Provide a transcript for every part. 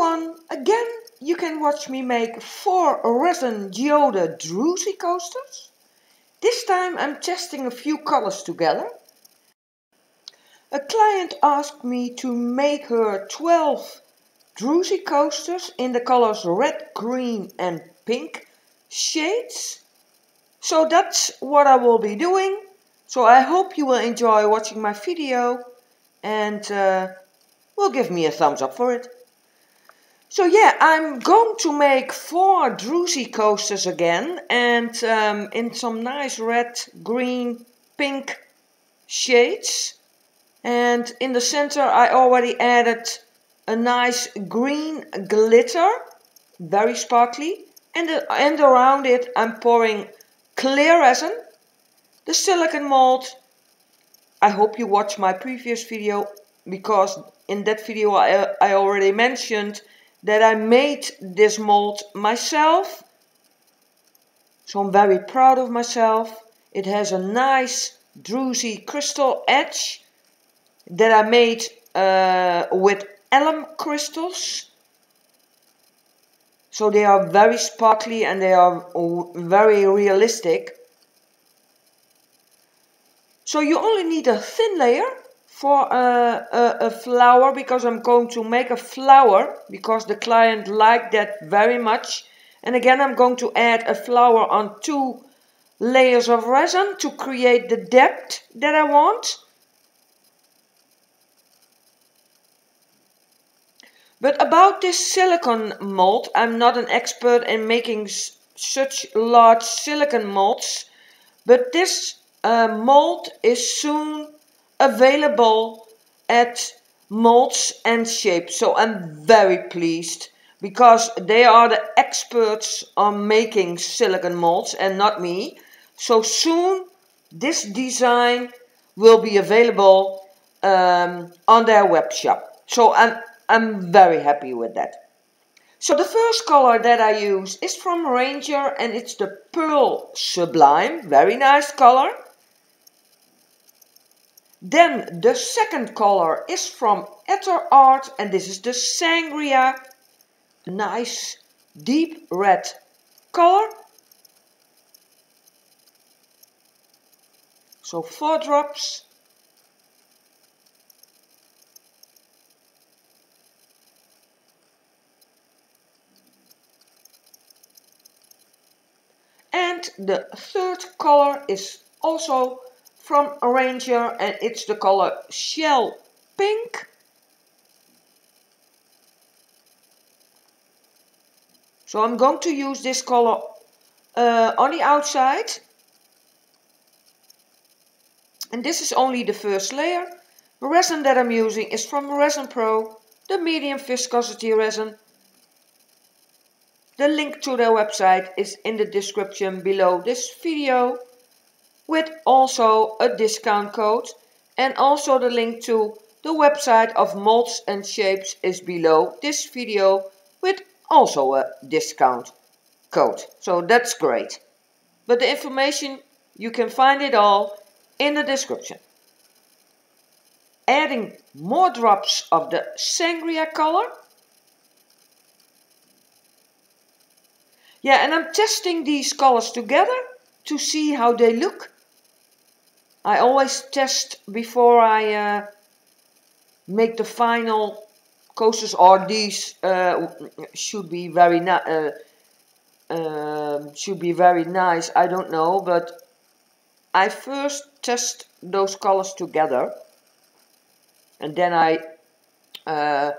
everyone, again you can watch me make 4 resin geode druzy coasters. This time I'm testing a few colors together. A client asked me to make her 12 druzy coasters in the colors red, green and pink shades. So that's what I will be doing. So I hope you will enjoy watching my video and uh, will give me a thumbs up for it. So yeah, I'm going to make four druzy coasters again and um, in some nice red, green, pink shades. And in the center I already added a nice green glitter, very sparkly. And, uh, and around it I'm pouring clear resin, the silicon mold. I hope you watched my previous video because in that video I, I already mentioned that I made this mold myself. So I'm very proud of myself. It has a nice druzy crystal edge that I made uh, with alum crystals. So they are very sparkly and they are very realistic. So you only need a thin layer for a, a, flower because I'm going to make a flower because the client liked that very much. And again, I'm going to add a flower on two layers of resin to create the depth that I want. But about this silicone mold, I'm not an expert in making such large silicone molds. But this uh, mold is soon available at molds and shapes. So I'm very pleased because they are the experts on making silicon molds and not me. So soon this design will be available um, on their web shop. So I'm, I'm very happy with that. So the first color that I use is from Ranger and it's the Pearl Sublime. Very nice color. Then the second color is from Etter Art and this is the Sangria. Nice deep red color. So four drops. And the third color is also from Ranger and it's the color Shell Pink. So I'm going to use this color uh, on the outside. And this is only the first layer. The resin that I'm using is from Resin Pro, the medium viscosity resin. The link to their website is in the description below this video with also a discount code and also the link to the website of molds and shapes is below this video with also a discount code. So that's great. But the information, you can find it all in the description. Adding more drops of the sangria color. Yeah, and I'm testing these colors together to see how they look I always test before I uh, make the final coasters or these uh, should be very uh, uh, should be very nice I don't know but I first test those colors together and then I uh,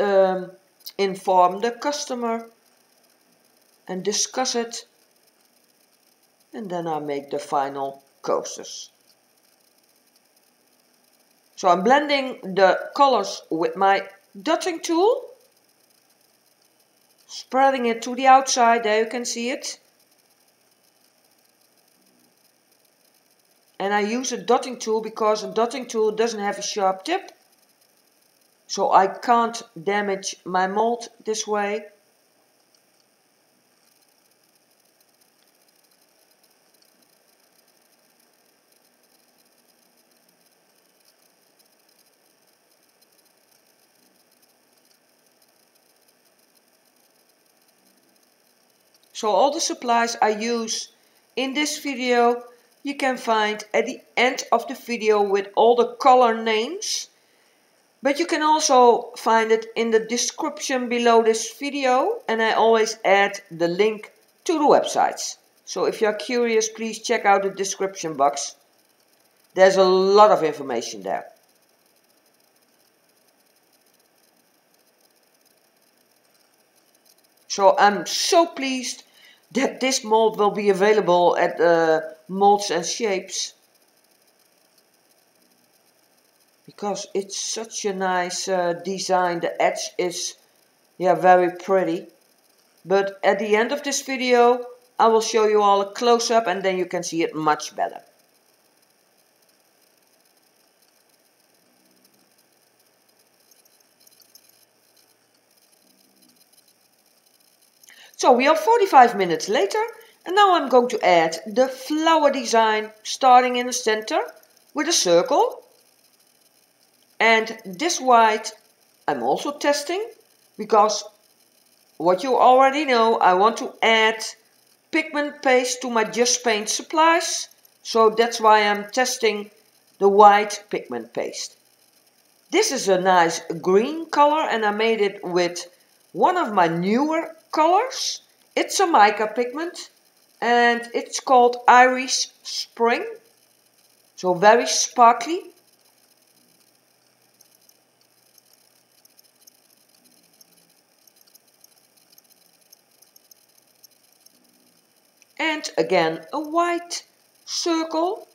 um, inform the customer and discuss it and then I make the final coasters. So I'm blending the colors with my dotting tool, spreading it to the outside, there you can see it. And I use a dotting tool because a dotting tool doesn't have a sharp tip. So I can't damage my mold this way. So all the supplies I use in this video you can find at the end of the video with all the color names. But you can also find it in the description below this video and I always add the link to the websites. So if you're curious, please check out the description box. There's a lot of information there. So I'm so pleased that this mold will be available at uh, Molds and Shapes. Because it's such a nice uh, design. The edge is yeah, very pretty. But at the end of this video, I will show you all a close-up and then you can see it much better. So we are 45 minutes later and now I'm going to add the flower design starting in the center with a circle. And this white I'm also testing because what you already know I want to add pigment paste to my Just Paint supplies. So that's why I'm testing the white pigment paste. This is a nice green color and I made it with one of my newer colors. It's a mica pigment and it's called Iris Spring. So very sparkly. And again a white circle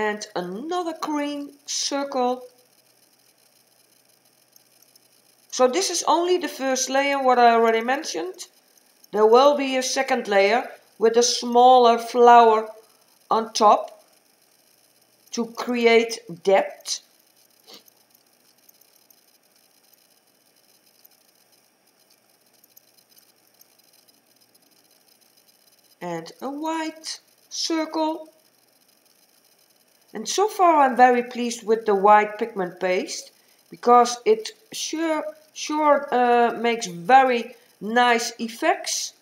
and another green circle. So this is only the first layer what I already mentioned. There will be a second layer with a smaller flower on top to create depth. And a white circle and so far I'm very pleased with the white pigment paste because it sure, sure uh, makes very nice effects.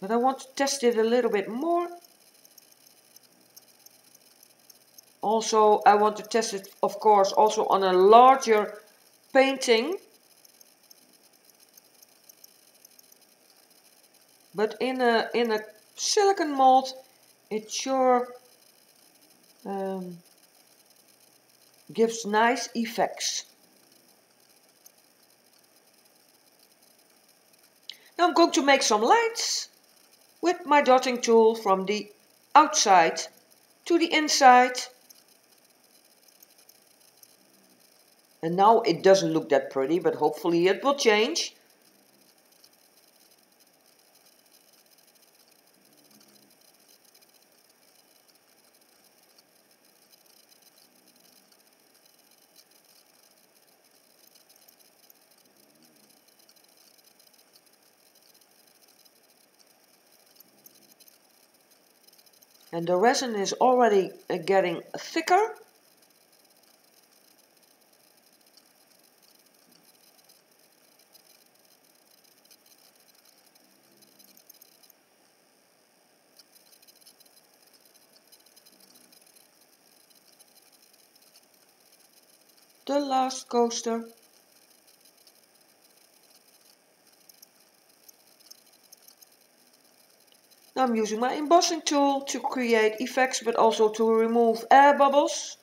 But I want to test it a little bit more. Also, I want to test it, of course, also on a larger painting. But in a, in a silicon mold, it sure um, gives nice effects. Now I'm going to make some lines with my dotting tool from the outside to the inside. And now it doesn't look that pretty, but hopefully it will change. And the resin is already uh, getting thicker. The last coaster I'm using my embossing tool to create effects but also to remove air bubbles.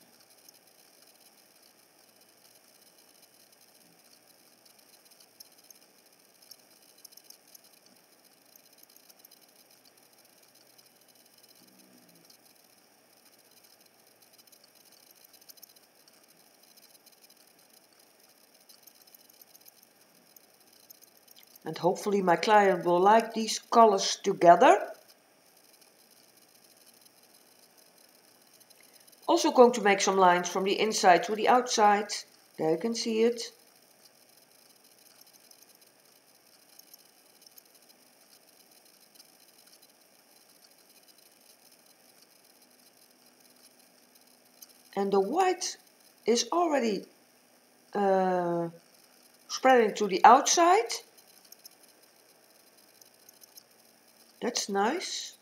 and hopefully my client will like these colors together. also going to make some lines from the inside to the outside. There you can see it. And the white is already uh, spreading to the outside. That's nice.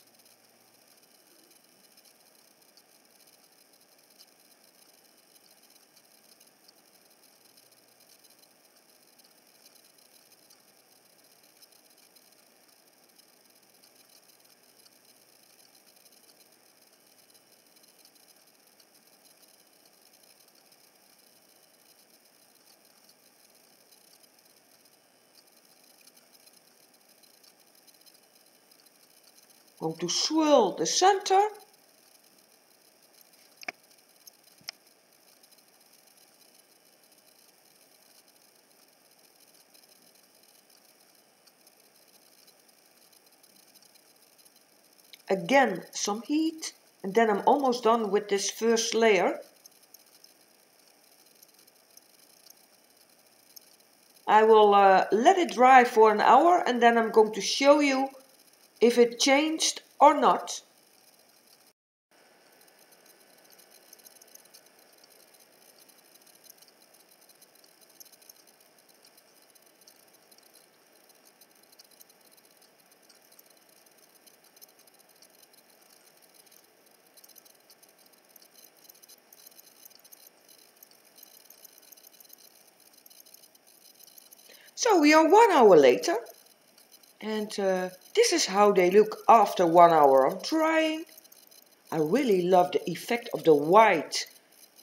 Going to swirl the center. Again some heat and then I'm almost done with this first layer. I will uh, let it dry for an hour and then I'm going to show you if it changed or not. So we are one hour later and uh, this is how they look after one hour of drying. I really love the effect of the white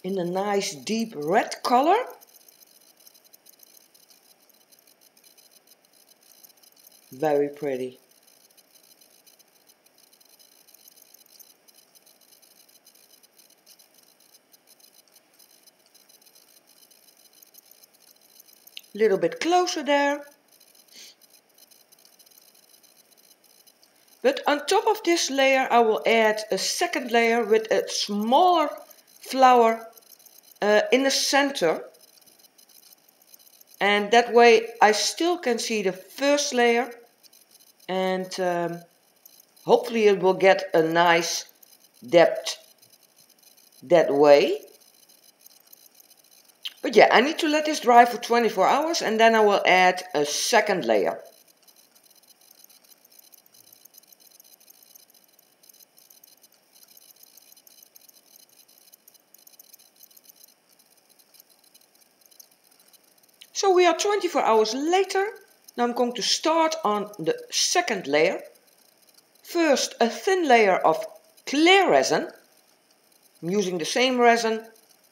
in a nice deep red color. Very pretty. Little bit closer there. On top of this layer I will add a second layer with a smaller flower uh, in the center. And that way I still can see the first layer and um, hopefully it will get a nice depth that way. But yeah, I need to let this dry for 24 hours and then I will add a second layer. So we are 24 hours later. Now I'm going to start on the second layer. First a thin layer of clear resin. I'm using the same resin,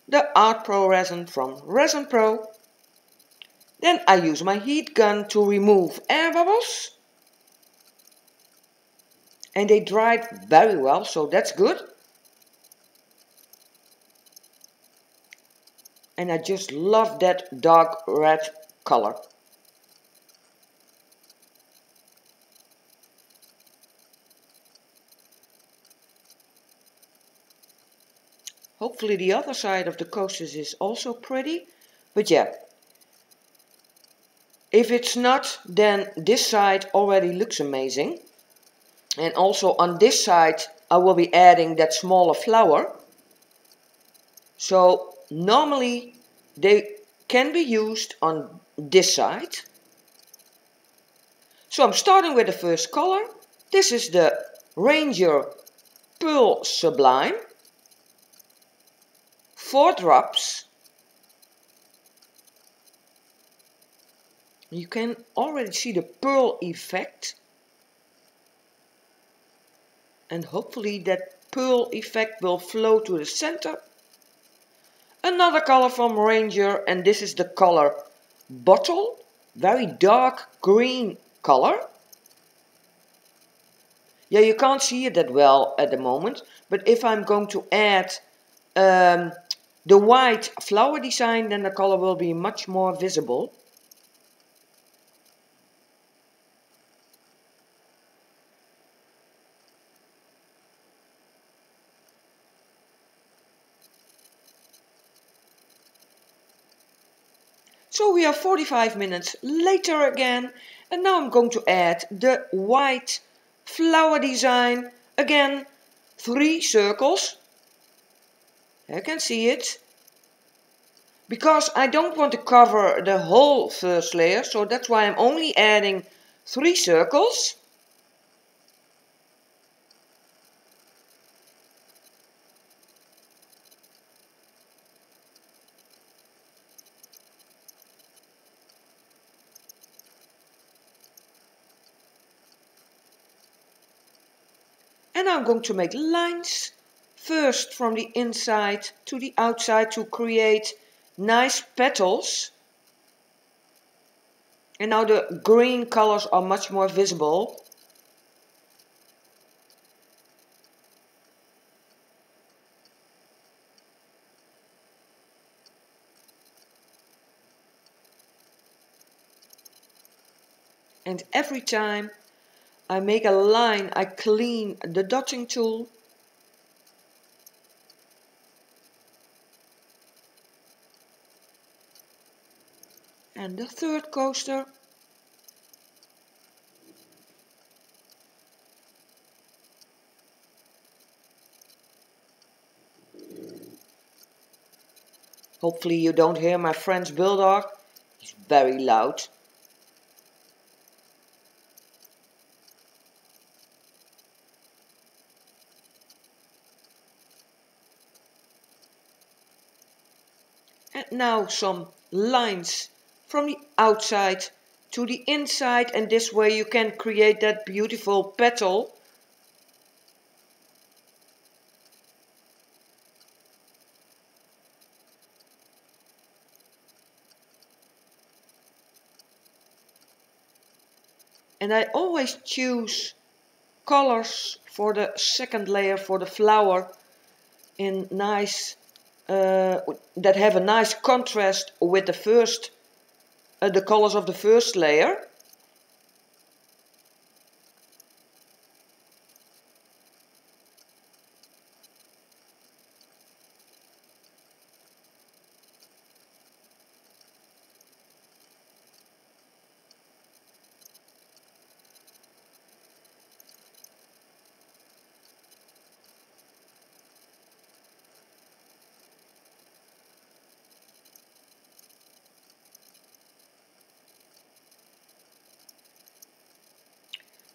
the Art Pro resin from Resin Pro. Then I use my heat gun to remove air bubbles. And they dried very well, so that's good. And I just love that dark red color. Hopefully the other side of the coasters is also pretty, but yeah. If it's not, then this side already looks amazing. And also on this side, I will be adding that smaller flower. So normally they can be used on this side. So I'm starting with the first color. This is the Ranger Pearl Sublime. Four drops. You can already see the pearl effect. And hopefully that pearl effect will flow to the center Another color from Ranger and this is the color Bottle. Very dark green color. Yeah, you can't see it that well at the moment. But if I'm going to add um, the white flower design, then the color will be much more visible. So we are 45 minutes later again and now I'm going to add the white flower design. Again, three circles. You can see it. Because I don't want to cover the whole first layer, so that's why I'm only adding three circles. And I'm going to make lines first from the inside to the outside to create nice petals. And now the green colors are much more visible. And every time I make a line, I clean the dotting tool. And the third coaster. Hopefully you don't hear my French bulldog. He's very loud. Now some lines from the outside to the inside and this way you can create that beautiful petal. And I always choose colors for the second layer for the flower in nice uh, that have a nice contrast with the first, uh, the colors of the first layer.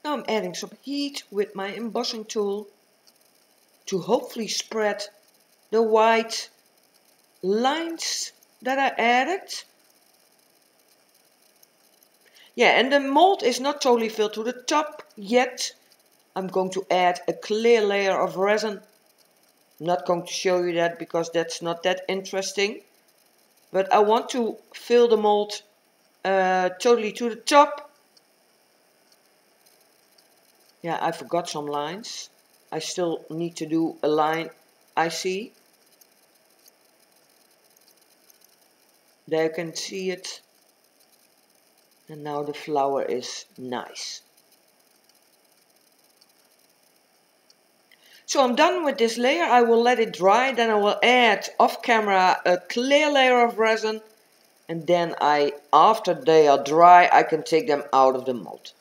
Now I'm adding some heat with my embossing tool to hopefully spread the white lines that I added. Yeah, and the mold is not totally filled to the top yet. I'm going to add a clear layer of resin. I'm not going to show you that because that's not that interesting. But I want to fill the mold uh, totally to the top yeah, I forgot some lines. I still need to do a line I see. There you can see it. And now the flower is nice. So I'm done with this layer. I will let it dry. Then I will add off camera a clear layer of resin. And then I, after they are dry, I can take them out of the mold.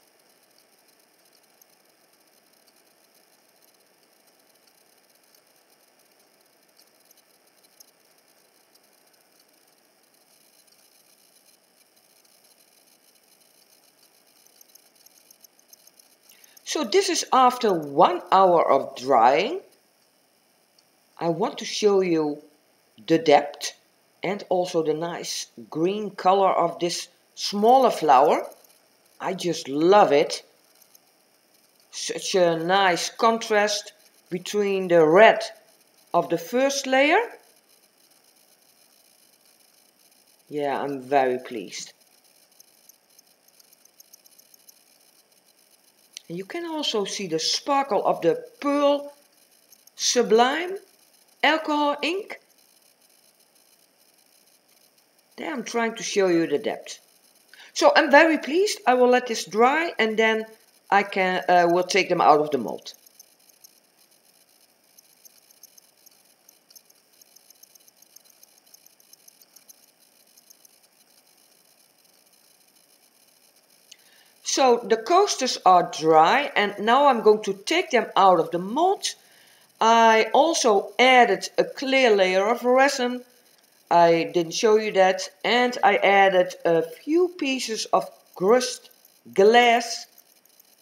So this is after one hour of drying. I want to show you the depth and also the nice green color of this smaller flower. I just love it. Such a nice contrast between the red of the first layer. Yeah, I'm very pleased. And you can also see the sparkle of the Pearl Sublime alcohol ink. There I'm trying to show you the depth. So I'm very pleased. I will let this dry and then I can uh, will take them out of the mold. So the coasters are dry and now I'm going to take them out of the mold. I also added a clear layer of resin. I didn't show you that. And I added a few pieces of crushed glass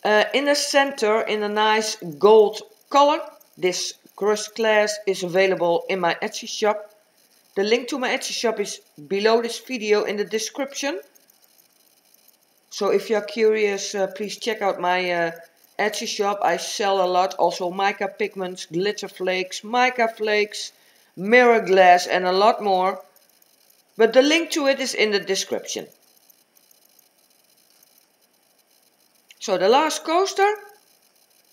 uh, in the center in a nice gold color. This crushed glass is available in my Etsy shop. The link to my Etsy shop is below this video in the description. So if you're curious, uh, please check out my uh, Etsy shop. I sell a lot. Also mica pigments, glitter flakes, mica flakes, mirror glass and a lot more. But the link to it is in the description. So the last coaster.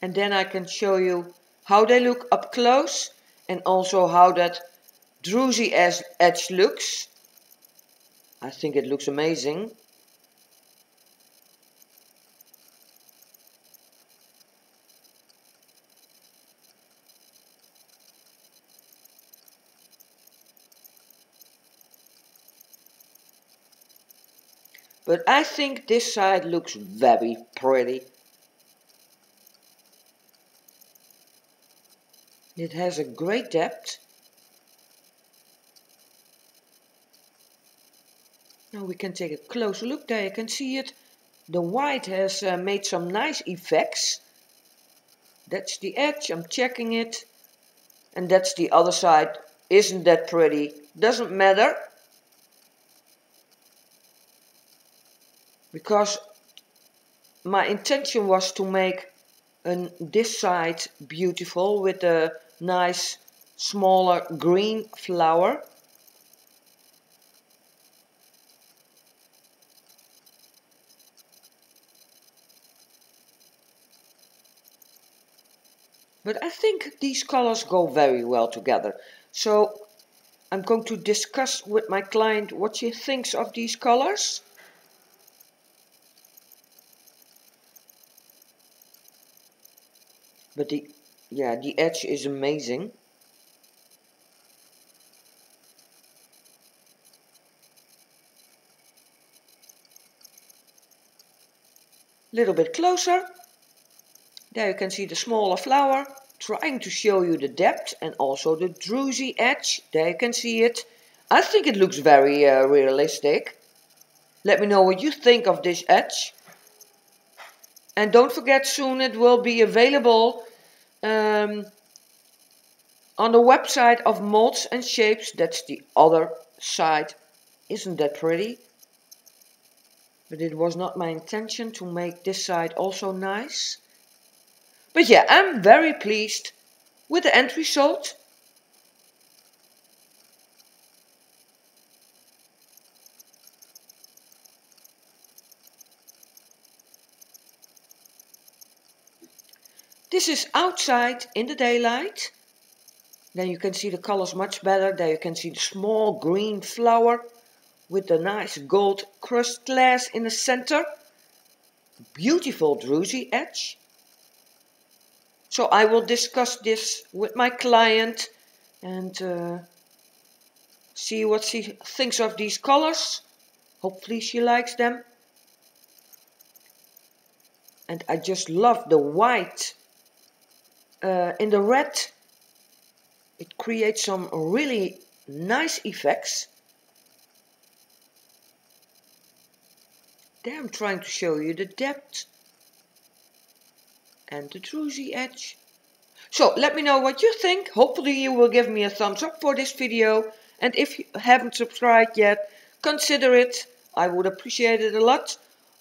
And then I can show you how they look up close. And also how that druzy edge looks. I think it looks amazing. But I think this side looks very pretty. It has a great depth. Now we can take a closer look there, you can see it. The white has uh, made some nice effects. That's the edge, I'm checking it. And that's the other side. Isn't that pretty? Doesn't matter. Because my intention was to make an, this side beautiful with a nice smaller green flower But I think these colors go very well together. So I'm going to discuss with my client what she thinks of these colors. But the, yeah, the edge is amazing. Little bit closer. There you can see the smaller flower. Trying to show you the depth and also the druzy edge. There you can see it. I think it looks very uh, realistic. Let me know what you think of this edge. And don't forget, soon it will be available um, on the website of Molds and Shapes. That's the other side. Isn't that pretty? But it was not my intention to make this side also nice. But yeah, I'm very pleased with the end result. This is outside in the daylight. Then you can see the colors much better. There you can see the small green flower with the nice gold crust glass in the center. Beautiful druzy edge. So I will discuss this with my client and uh, see what she thinks of these colors. Hopefully she likes them. And I just love the white uh, in the red it creates some really nice effects. There I'm trying to show you the depth and the druzy edge. So let me know what you think. Hopefully you will give me a thumbs up for this video. And if you haven't subscribed yet consider it. I would appreciate it a lot.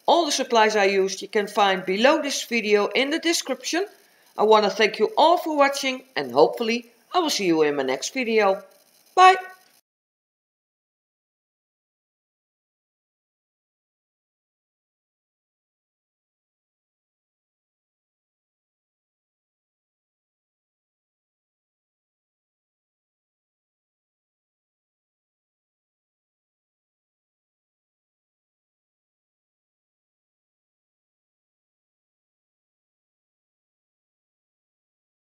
All the supplies I used you can find below this video in the description I want to thank you all for watching and hopefully I will see you in my next video. Bye!